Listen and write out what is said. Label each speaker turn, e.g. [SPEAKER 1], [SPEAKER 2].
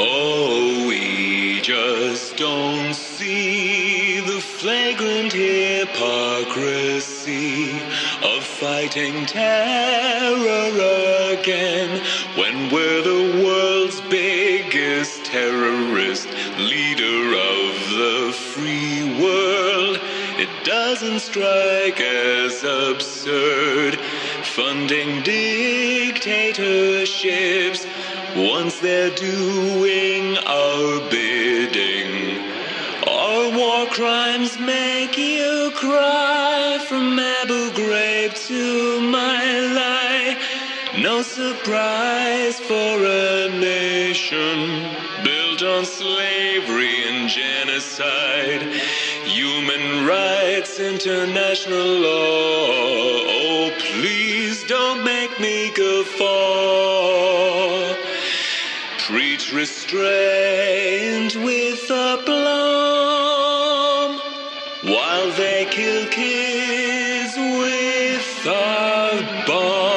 [SPEAKER 1] Oh, we just don't see the flagrant hypocrisy of fighting terror again when we're the world's biggest terrorist, leader of the free world. It doesn't strike as absurd funding dictatorships once they're doing our bidding. Our war crimes make you cry from Abu Ghraib to My Lai. No surprise for a nation built on slavery and genocide. Human rights, international law. Oh, please don't make me guffaw. Preach restraint with a aplomb while they kill kids with a bomb.